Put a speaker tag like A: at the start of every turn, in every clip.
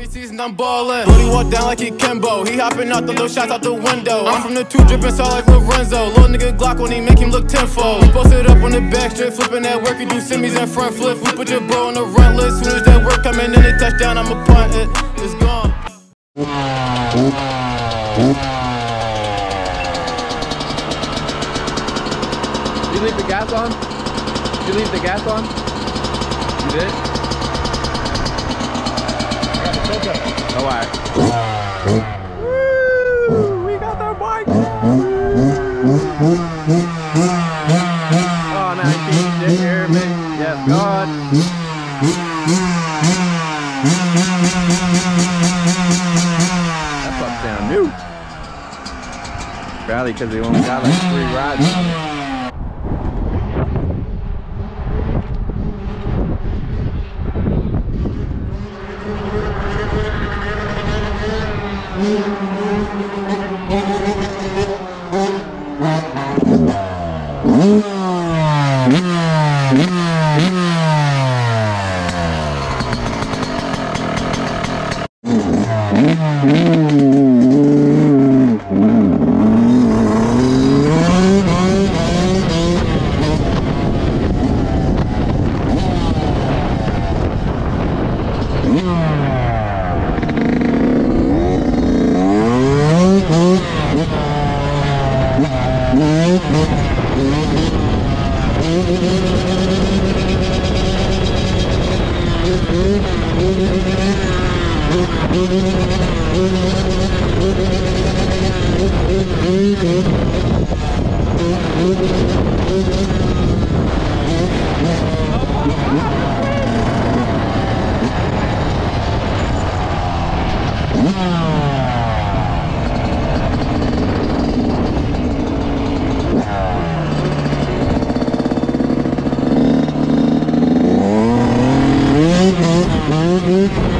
A: Every season I'm ballin'. Brody walk down like he Kimbo. He hopping out the little shots out the window. I'm from the two drippin' saw like Lorenzo. Little nigga Glock when he make him look tenfold. We posted up on the back strip, flipping that work. You do semis and front flip. We put your bro on the run list. Soon as that work coming in the touchdown, I'ma punt it. It's gone.
B: Did you leave the gas on? Did you leave the gas on? You did? Woo! We got their bike! Oh, 19, did you hear me? Yes, God. That fuck sound new. Probably because they only got like three rides Mm-hmm.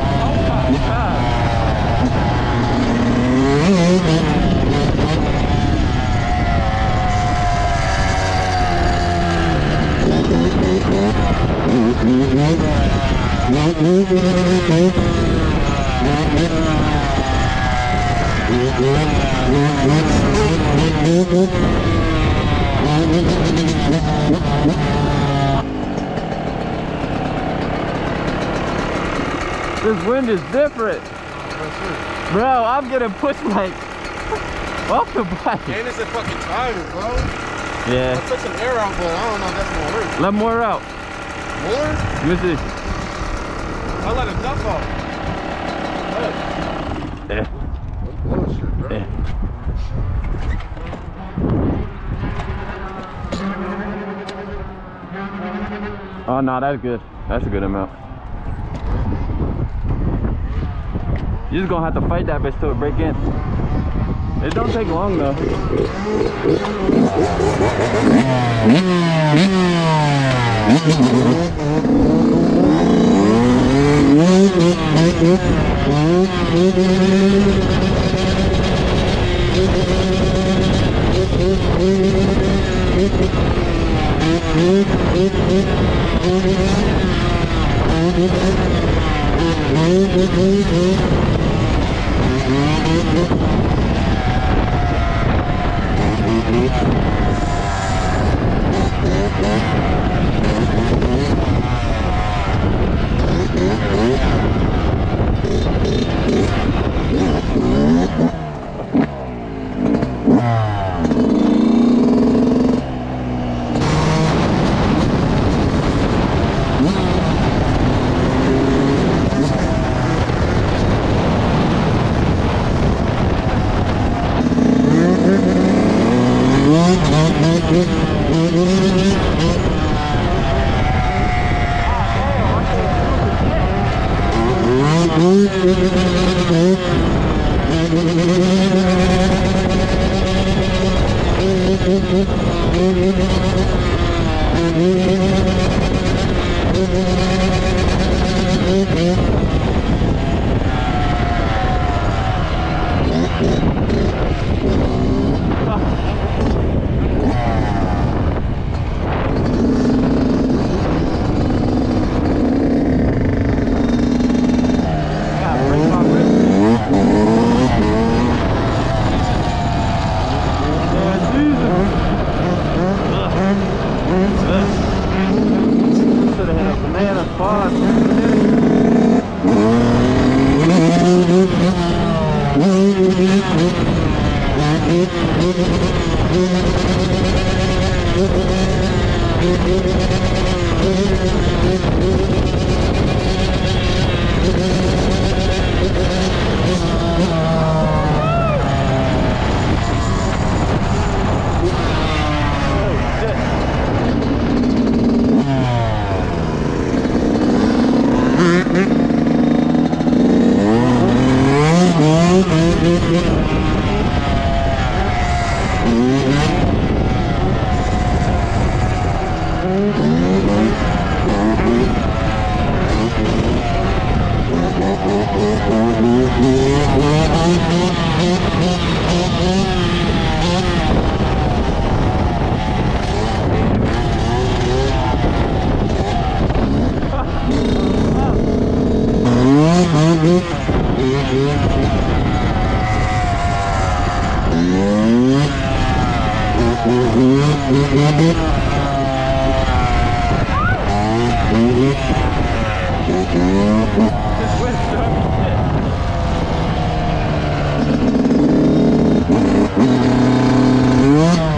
B: This wind is different. Bro, I'm getting pushed like off the bike.
C: And it's a fucking tighter, bro.
B: Yeah.
C: I took some air out, but I don't know if that's gonna work.
B: Let more out.
C: More?
B: Let me see.
C: I let it duck off.
B: Yeah.
C: Bullshit, bro.
B: Yeah. Oh no, that's good. That's a good amount. You're just gonna have to fight that bitch till it break in. It don't take long though.
D: Thank you.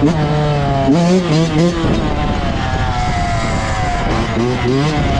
B: Thank you.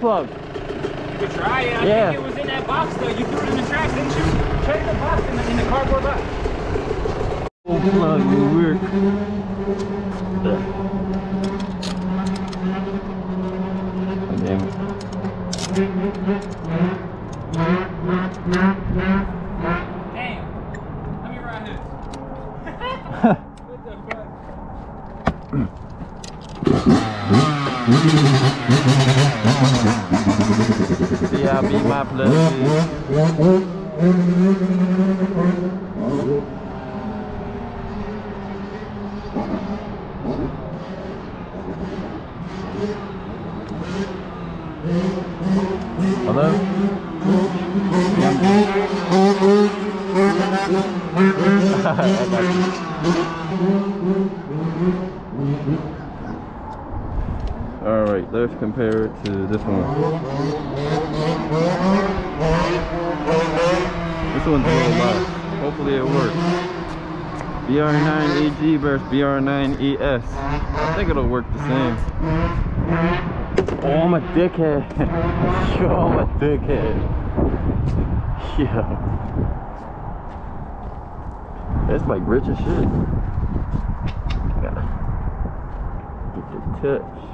B: What about your old plug?
D: You could try it. I
B: Yeah.
D: think it was in that box though. You threw it in the trash, didn't you? Check the box in the, in the cardboard box.
B: Old plug will work. Damn it.
D: Damn. Let me ride this. what the fuck?
B: See how big my plug is. Hello? I got you. All right, let's compare it to this one. This one's a little less. Hopefully it works. BR9AG versus BR9ES. I think it'll work the same. Oh, I'm a dickhead. Yo, I'm a dickhead. Yo. That's like rich as shit. Gotta get the touch.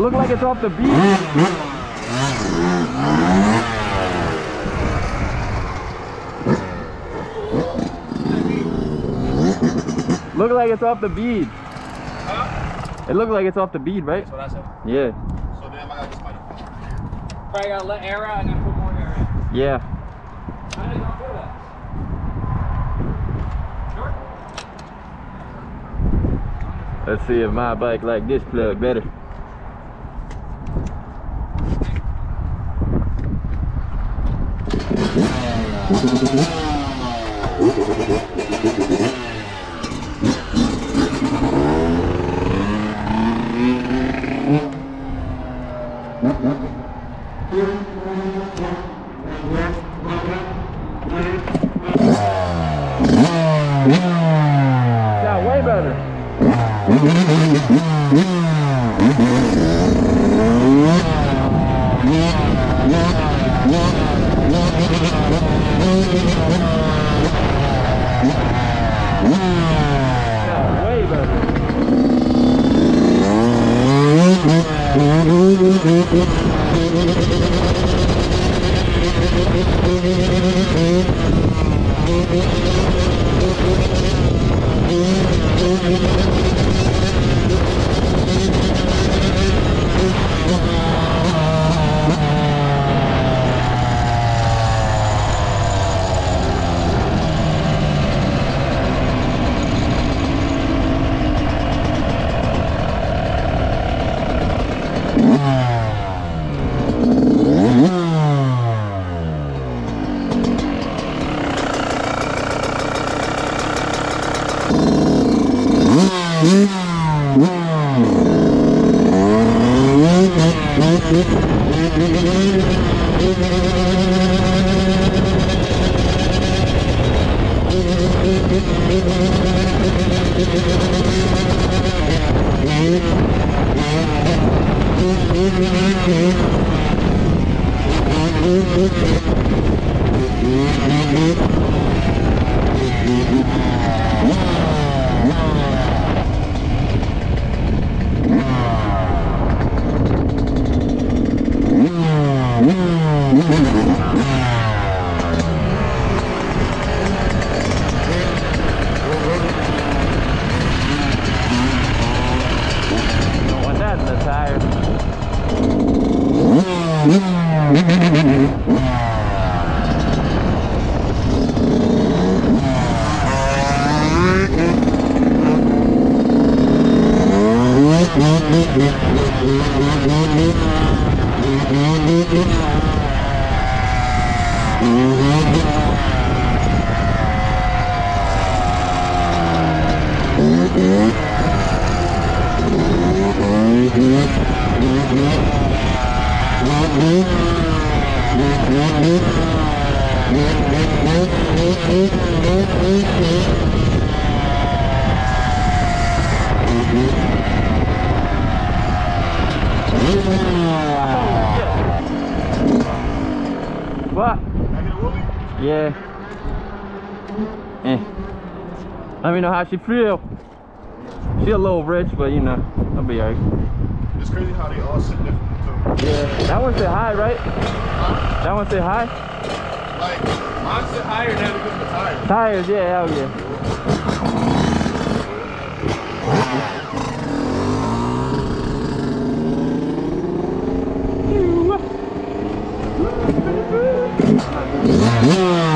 B: Looked like it's off the beat. Look like it's off the bead. It looked like it's off the bead, right?
D: That's what I said.
B: Yeah.
C: So damn, I got this mic.
D: Probably gotta let air out and then put more air in.
B: Yeah.
D: How did you feel that? Sure.
B: Let's see if my bike like this plug better. Yeah. Eh. Let me know how she feel. She a little rich, but you know, I'll be alright.
C: It's crazy how they all sit different too.
B: Yeah. That one said hi, right? That one said hi.
C: Like, mine sit higher now because of the tires.
B: Tires, yeah, hell yeah.
D: Yeah.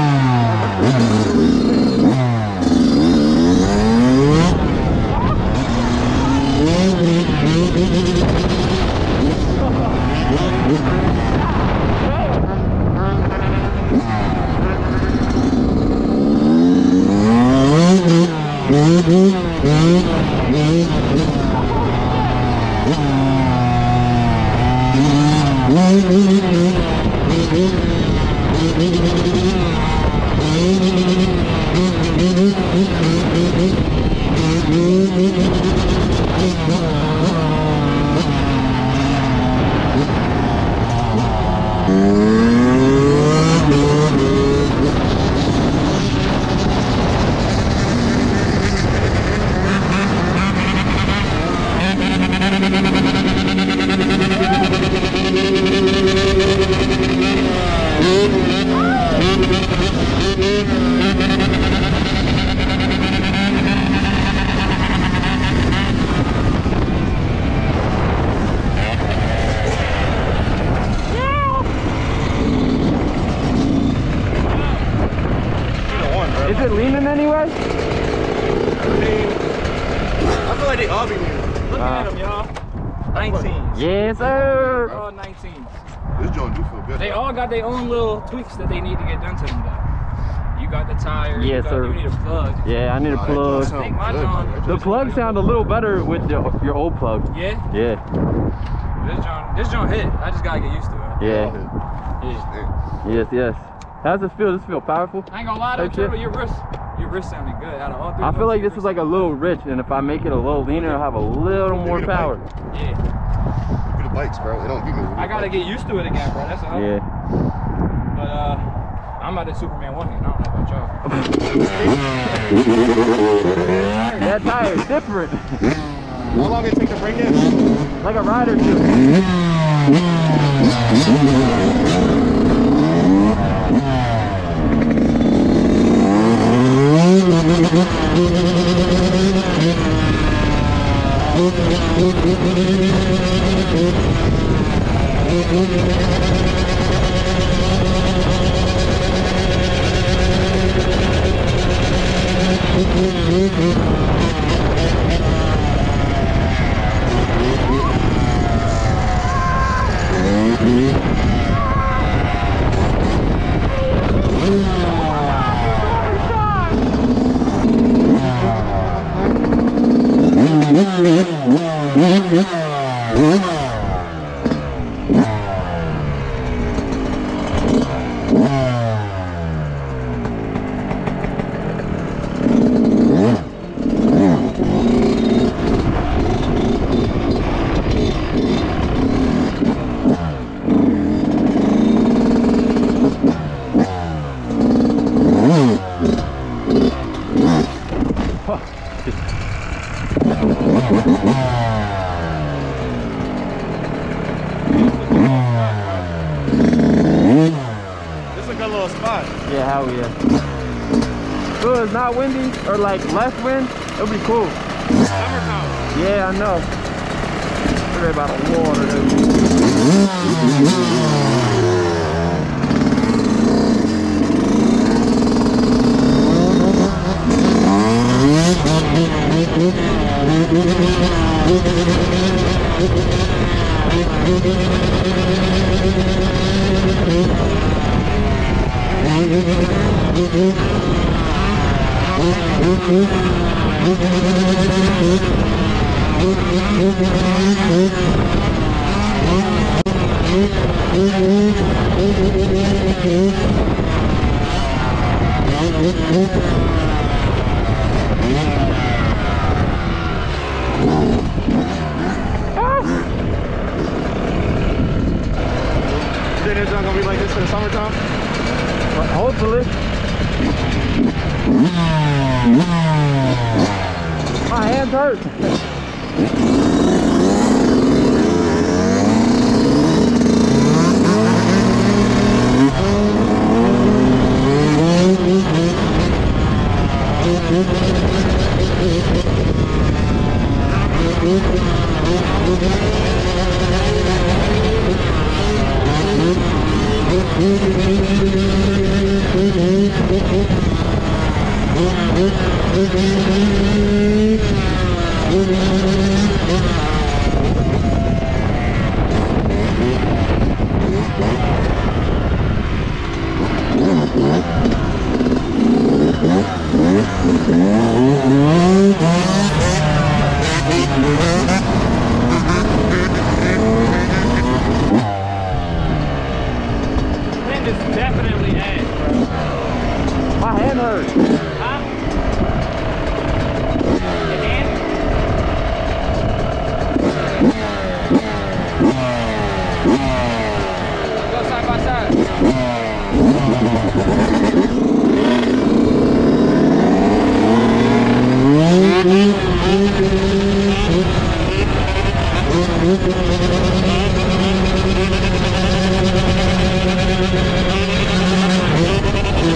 D: Tweaks that they need to get done to them, though. You got the tires.
B: Yes,
D: you got,
B: sir.
D: You need a plug.
B: Yeah, I need a
C: that joint
B: plug.
C: sound good.
B: The plug sound a little better with your, your old plug.
D: Yeah,
B: Yeah,
D: this joint, this joint hit. I just gotta get used to it.
B: yeah.
D: Yeah.
B: Yes, yes. How's this feel? Does this feel powerful?
D: I ain't gonna lie though,
B: Type shit?
D: Your wrist, your wrist sounded good. Out of all three
B: I feel like this is like a little rich, and if I make it a little leaner, I'll have a little more power.
D: sounded- Yeah,
C: Look at the bikes, bro. They don't give me.
D: I gotta
C: bikes.
D: get used to it again, bro. That's all.
B: Yeah.
D: But I'm about to Superman one hand. I don't know about y'all.
B: That tire is different.
C: How long did it take to break in?
B: like a rider shoe.
C: This is a good little spot.
B: Yeah, hell yeah. So it's not windy or like left wind,
C: Dinner's not gonna be like this in the summertime?
D: But hopefully. I hands hurt.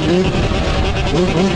D: Mm-hmm.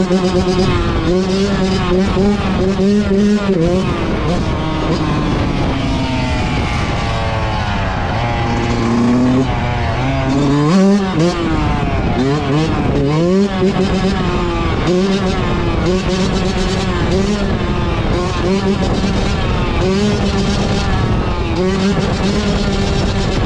E: Huh?
D: How you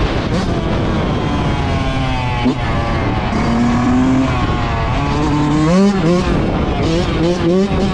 D: it?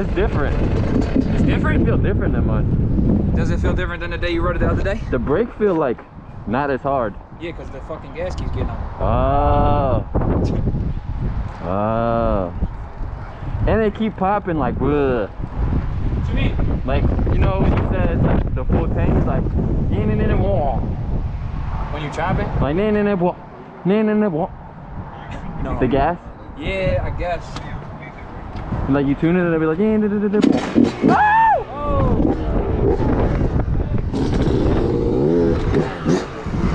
B: It's different.
D: Different?
B: It feel different than mine.
D: Does it feel different than the day you rode it the other day?
B: The brake feel like not as hard.
D: Yeah, because the fucking gas keeps getting on.
B: Oh. Oh. And they keep popping like.
D: What you mean?
B: like you know when you said it's like the full tank is like, in and in wall,
D: When you chopping?
B: like in and in wall, in and wall.
D: No.
B: The gas,
D: Yeah, I guess.
B: like you tune it and it'll be like, in and in wall.
D: Oh!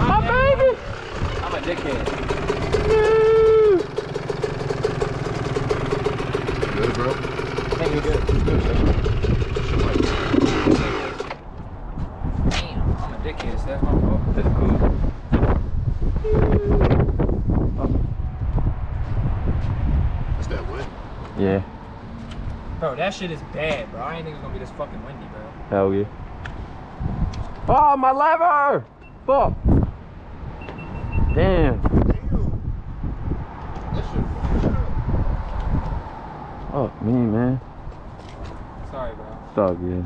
B: My baby.
D: I'm a dickhead.
C: Good, bro.
D: I think you're good. Damn, I'm a dickhead. So that's my fault.
B: That's cool.
C: That's that wind.
B: Yeah.
D: Bro, that shit is bad, bro. I ain't think it was gonna be this fucking windy, bro.
B: Hell yeah. Oh, my lever! Fuck. Damn.
C: Damn. That shit.
B: Oh, me, man.
D: Sorry, bro.
B: It's all good.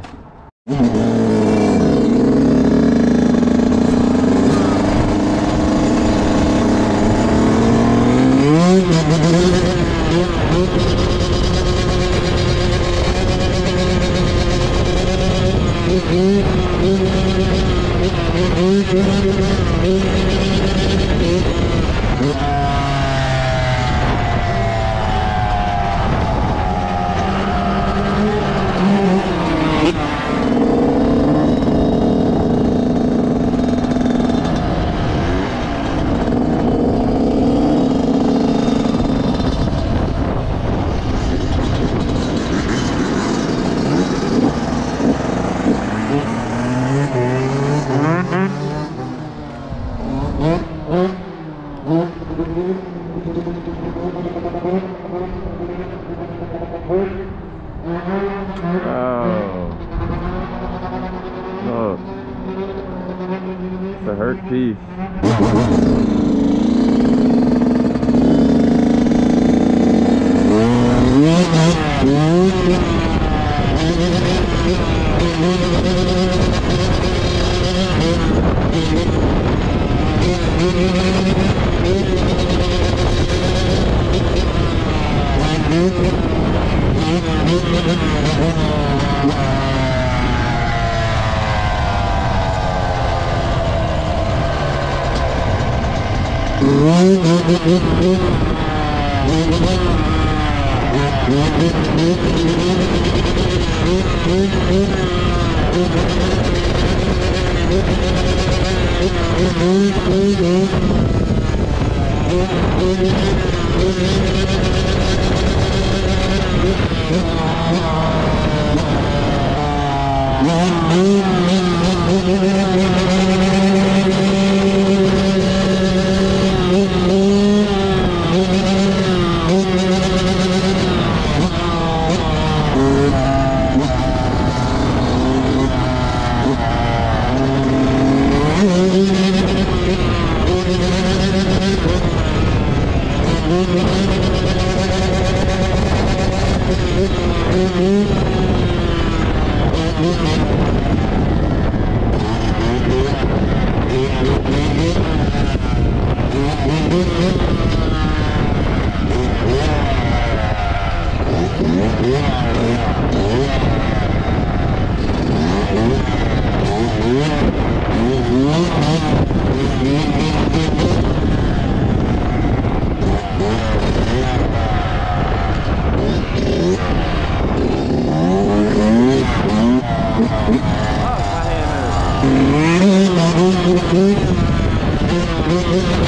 F: Thank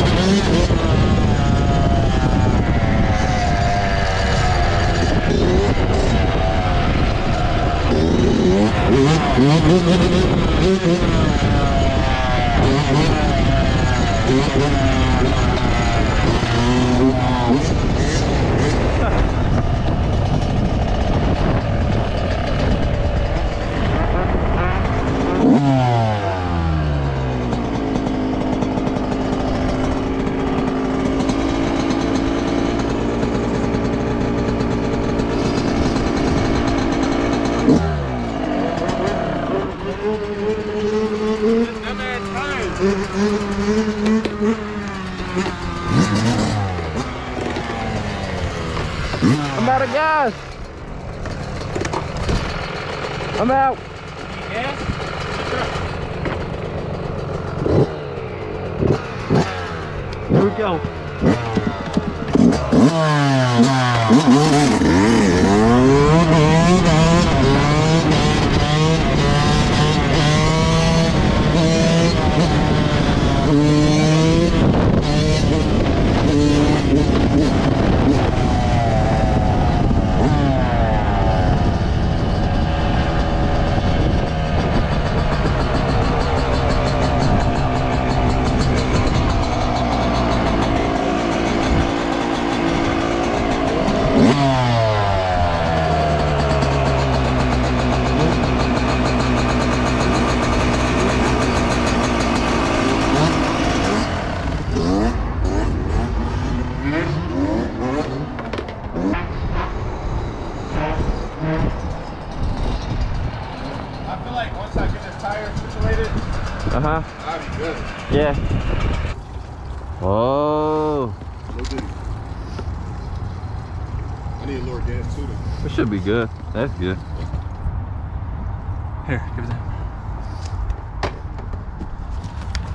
F: you.
B: That's good.
D: Here, give it that.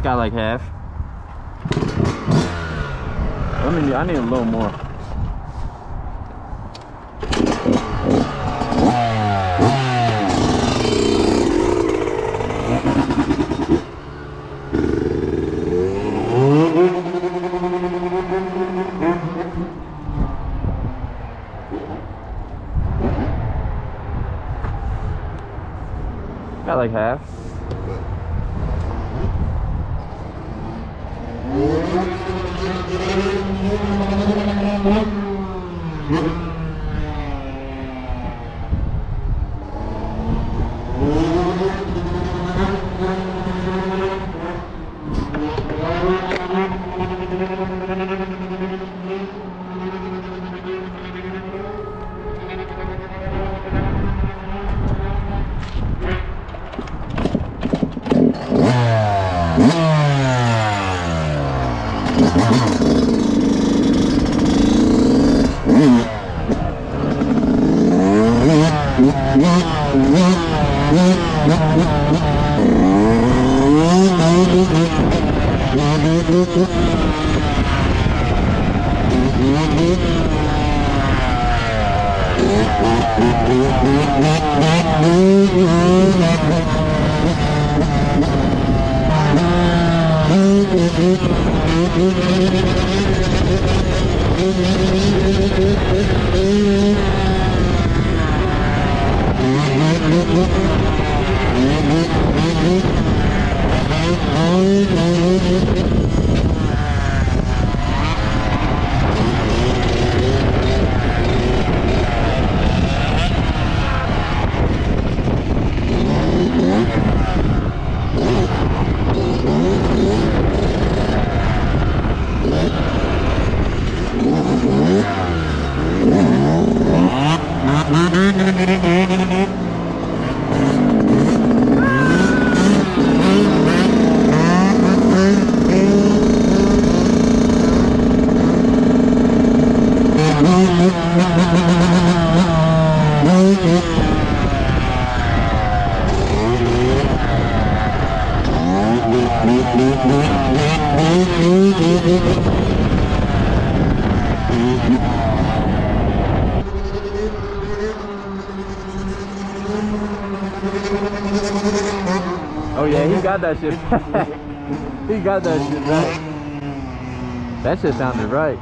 B: Got like half. I mean, I need a little more. have. Mm-hmm. That shit sounded right.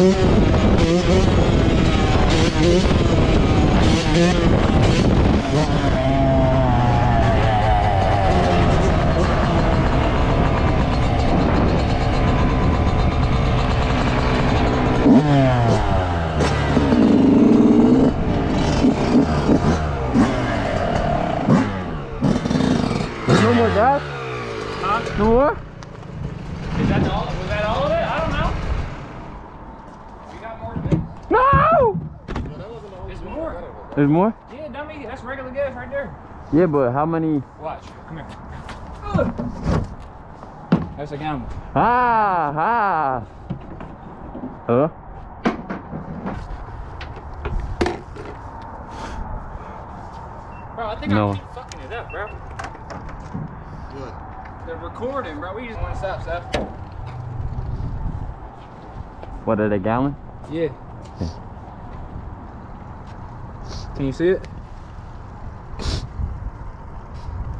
B: No more gas?
C: Huh?
B: No more?
C: Is that all? Was that all of it? I don't know.
D: We got more things.
B: No!
D: There's more.
B: There's more?
D: Yeah, dummy. That's regular gas right there.
B: Yeah, but how many?
D: Watch. Come here. Ugh. That's a gamble.
B: Ah, ah. Huh?
D: Bro, I think
B: No.
D: I keep fucking it up, bro. The recording, bro. We just want to stop, Seth.
B: What are they gallon?
D: Yeah. Can you see it?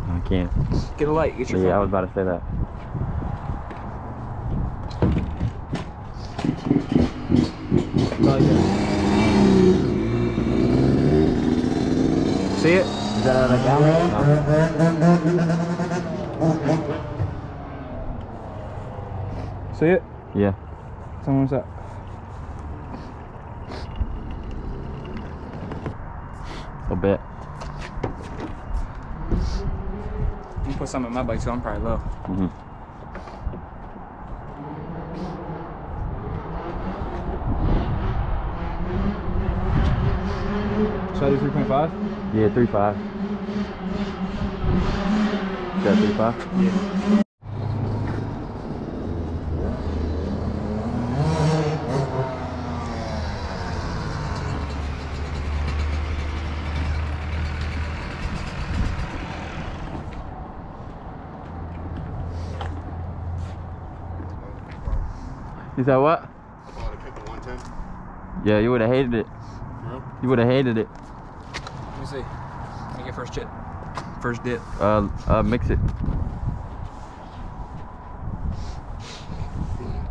B: I can't.
D: Get a light. Get your
B: Yeah, I was about to say that.
D: Oh, see it?
B: Is that at a gallon?
D: See it?
B: Yeah.
D: Someone's up.
B: A bit.
D: I'm put some in my bike, so I'm probably low.
B: hmm
D: Should I do 3.5?
B: Yeah, three five. Is that three five?
D: Yeah.
B: You that what?
F: Oh, they kept the 110?
B: Yeah, you would have hated it.
F: real?
B: You would have hated it.
D: Let me see. Let me get first chip. First dip.
B: Uh, uh, mix it.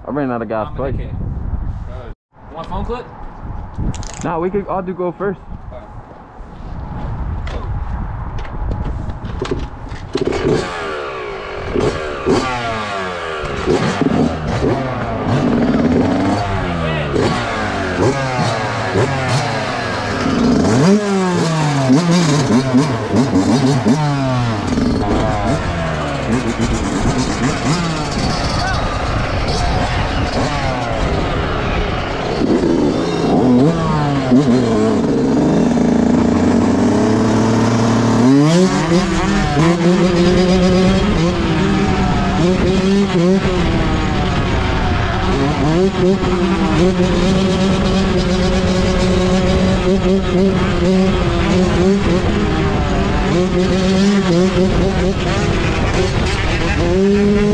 B: I ran out of gas
D: I'm a Want phone clip?
B: Nah, we could all do go first. Thank you.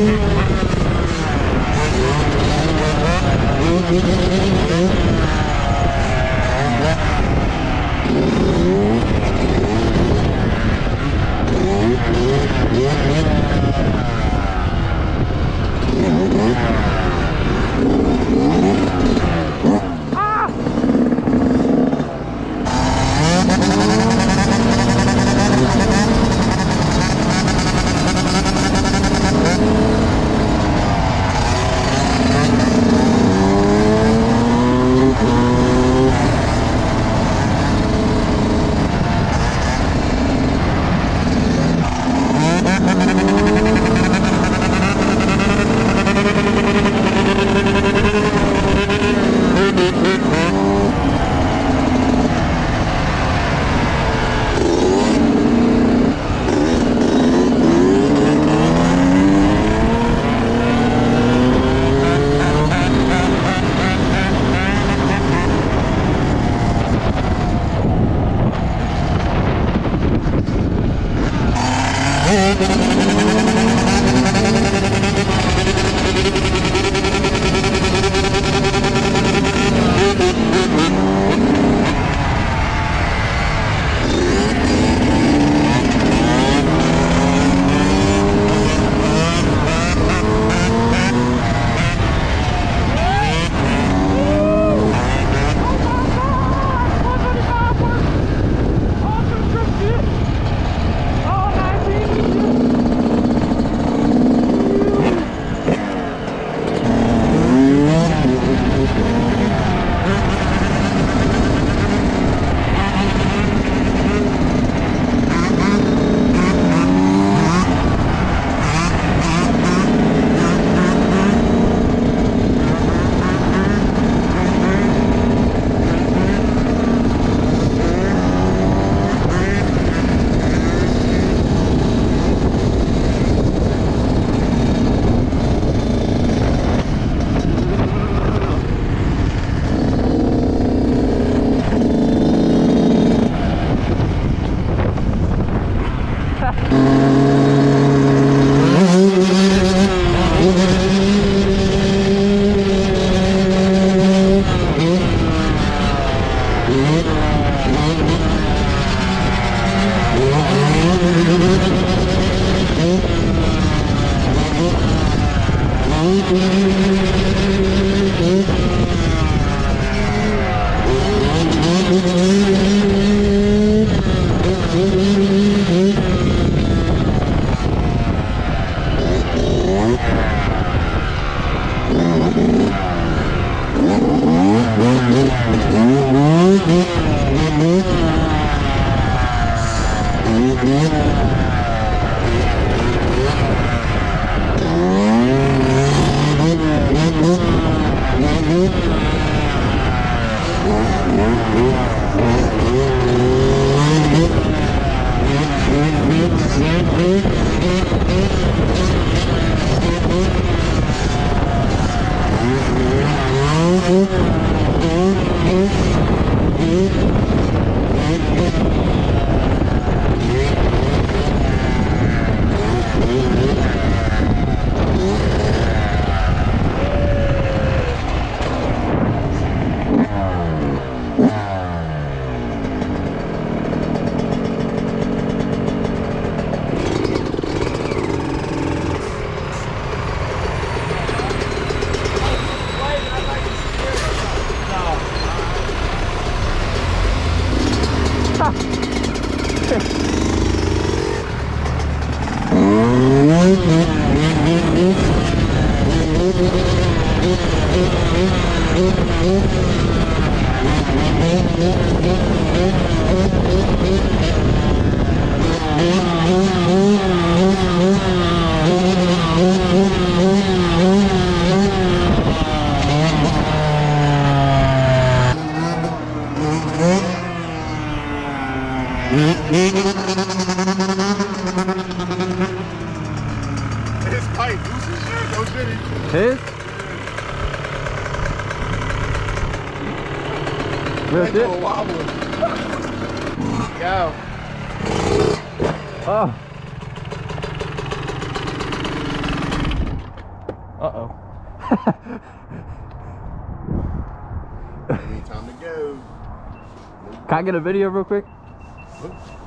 B: Get a video real quick?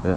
B: Yeah.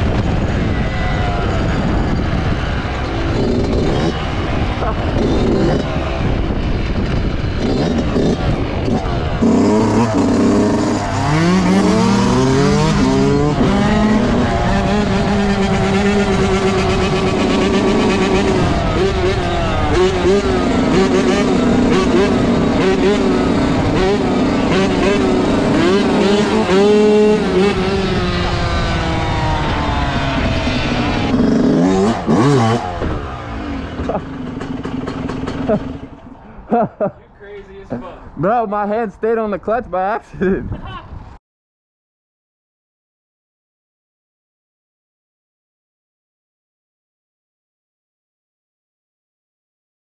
D: Oh, You crazy as fuck.
B: Bro, my hand stayed on the clutch by accident.